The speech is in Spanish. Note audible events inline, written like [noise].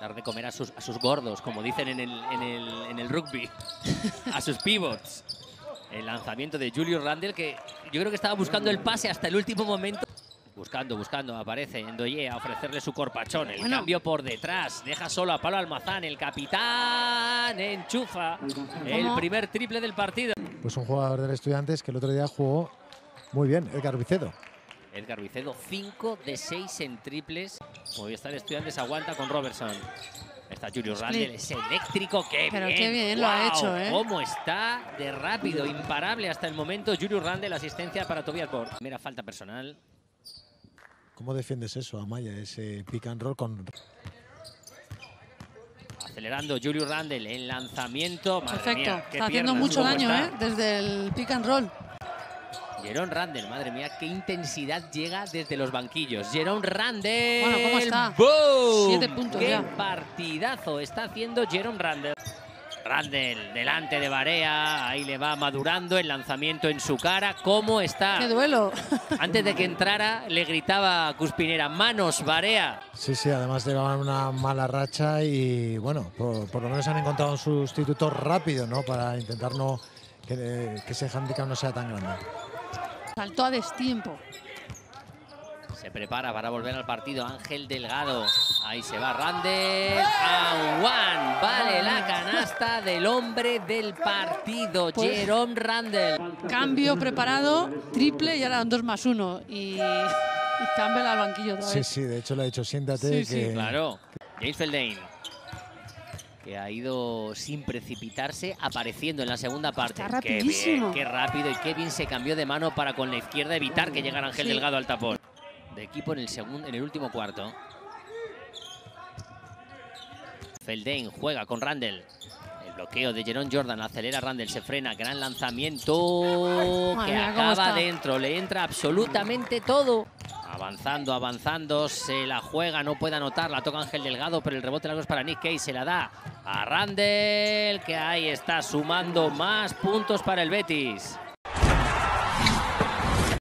dar de comer a sus, a sus gordos, como dicen en el, en el, en el rugby, [laughs] a sus pivots. El lanzamiento de Julius Randle, que yo creo que estaba buscando el pase hasta el último momento. Buscando, buscando, aparece Endoye a ofrecerle su corpachón. El Bueno. cambio por detrás, deja solo a Pablo Almazán, el capitán enchufa el primer triple del partido. Pues un jugador del Estudiantes que el otro día jugó muy bien, Edgar Vicedo. Edgar Vicedo, 5 de 6 en triples. Movistar Estudiantes aguanta con Robertson. Está Julius Randle, es eléctrico, qué Pero bien. qué bien lo ha hecho, ¿eh? Cómo está de rápido, imparable hasta el momento. Julius Randle, asistencia para Tobias Bor. Primera falta personal. ¿Cómo defiendes eso, Amaya, ese pick and roll con... Acelerando Julius Randle en lanzamiento. Madre Perfecto. mía, está haciendo mucho daño, está. ¿eh? Desde el pick and roll. Jerón Randle, madre mía, qué intensidad llega desde los banquillos. Jerón Randle. Bueno, ¿cómo está? ¡Boom! Siete puntos ¡Qué ya. partidazo está haciendo Jerón Randle! Randle delante de Barea, ahí le va madurando el lanzamiento en su cara. ¿Cómo está? ¡Qué duelo! [laughs] Antes de que entrara, le gritaba a Cuspinera, manos, Barea. Sí, sí, además llevaban una mala racha y bueno, por, por lo menos han encontrado un sustituto rápido, ¿no? Para intentar no que, que ese handicap no sea tan grande. Saltó a destiempo. Se prepara para volver al partido Ángel Delgado. Ahí se va Randle. A one. Vale la canasta del hombre del partido, Pues- Jerome Randle. Cambio preparado, triple y ahora un 2 más 1. Y, y Campbell al banquillo otra Sí, vez. sí, de hecho le ha dicho siéntate Sí, Claro. James Feldane. Que ha ido sin precipitarse, apareciendo en la segunda parte. Está Qué bien, rapidísimo. qué rápido y qué bien se cambió de mano para con la izquierda evitar que llegara Ángel Sí. Delgado al tapón. De equipo en el segundo, en el último cuarto. Feldane juega con Randall. El bloqueo de Jerón Jordan acelera a Randall, se frena, gran lanzamiento que acaba dentro, le entra absolutamente todo. Avanzando, avanzando, se la juega, no puede anotar, la toca Ángel Delgado, pero el rebote largo es para Nick Kay, se la da a Randall, que ahí está sumando más puntos para el Betis.